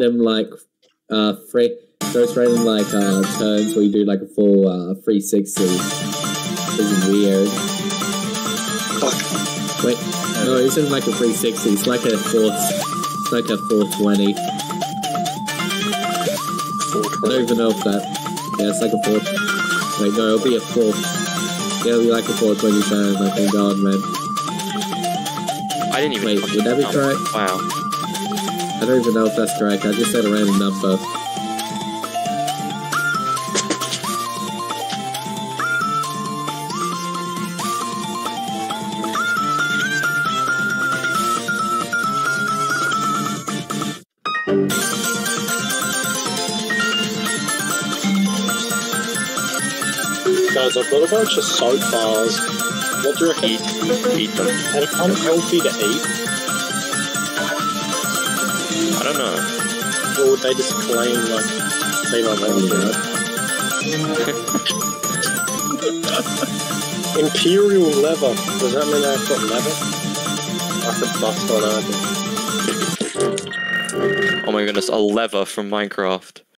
random like uh free those random like uh turns where you do like a full uh 360 is weird. Fuck. Wait, no, it isn't like a 360. It's like a four. It's like a 420. I don't even know if that. Yeah, it's like a four. Wait, no, it'll be a four. Yeah, it'll be like a 420 turn. I think God, man. I didn't even. Wait, would that be correct? Wow. I don't even know if that's correct. I just said a random number. Guys, I've got a bunch of soap bars. What do you reckon? Eat, eat them. Are they unhealthy to eat? I don't know. Or would they just claim, like, they be like that? Imperial leather. Does that mean I've got leather? I could bust on that. Oh my goodness, a lever from Minecraft.